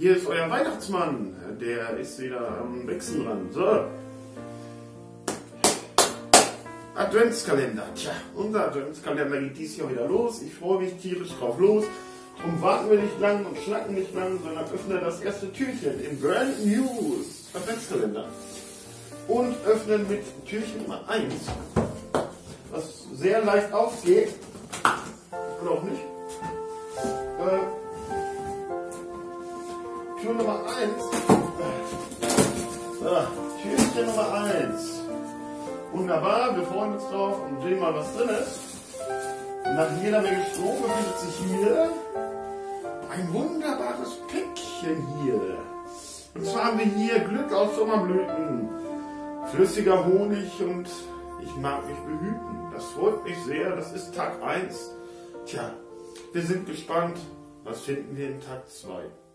Hier ist euer Weihnachtsmann. Der ist wieder am Wechsel dran. So. Adventskalender. Tja, unser Adventskalender geht dieses Jahr wieder los. Ich freue mich tierisch drauf los. Drum warten wir nicht lang und schnacken nicht lang, sondern öffnen das erste Türchen im Brand News Adventskalender. Und öffnen mit Türchen Nummer 1. Was sehr leicht aufgeht. Tür Nummer 1. So, Türchen Nummer 1. Wunderbar, wir freuen uns drauf und sehen mal, was drin ist. Nach jeder Menge Strom befindet sich hier ein wunderbares Päckchen hier. Und zwar haben wir hier Glück aus Sommerblüten, flüssiger Honig und ich mag mich behüten. Das freut mich sehr, das ist Tag 1. Tja, wir sind gespannt, was finden wir in Tag 2.